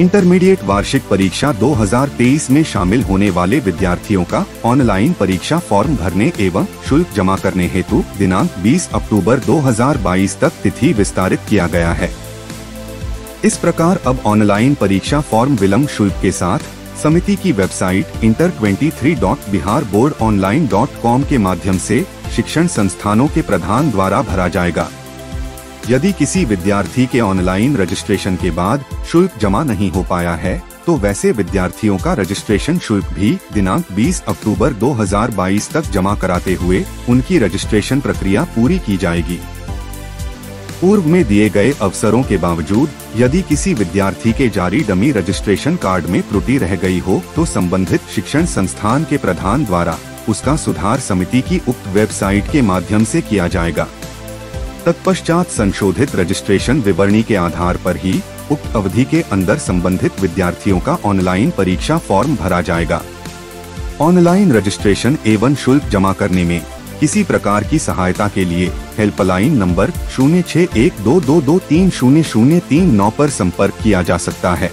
Intermediate वार्षिक परीक्षा 2023 में शामिल होने वाले विद्यार्थियों का ऑनलाइन परीक्षा फॉर्म भरने एवं शुल्क जमा करने हेतु दिनांक 20 अक्टूबर 2022 तक तिथि विस्तारित किया गया है। इस प्रकार अब ऑनलाइन परीक्षा फॉर्म विलम्ब शुल्क के साथ समिति की website inter twenty three dot Bihar board online dot com के माध्यम से शिक्षण संस्थानों के प्रधान द्वारा भरा जाएगा। यदि किसी विद्यार्थी के ऑनलाइन रजिस्ट्रेशन के बाद शुल्क जमा नहीं हो पाया है तो वैसे विद्यार्थियों का रजिस्ट्रेशन शुल्क भी दिनांक 20 अक्टूबर 2022 तक जमा कराते हुए उनकी रजिस्ट्रेशन प्रक्रिया पूरी की जाएगी। पूर्व में दिए गए अवसरों के बावजूद, यदि किसी विद्यार्थी के जारी डमी रजिस्ट्रेशन कार्ड में त्रुटि रह गई हो तो संबंधित शिक्षण संस्थान के प्रधान द्वारा उसका सुधार समिति की उक्त वेबसाइट के माध्यम से किया जाएगा। तत्पश्चात संशोधित रजिस्ट्रेशन विवरणी के आधार पर ही उक्त अवधि के अंदर संबंधित विद्यार्थियों का ऑनलाइन परीक्षा फॉर्म भरा जाएगा। ऑनलाइन रजिस्ट्रेशन एवं शुल्क जमा करने में किसी प्रकार की सहायता के लिए हेल्पलाइन नंबर शून्य छः एक दो दो दो तीन शून्य शून्य तीन नौ पर संपर्क किया जा सकता है।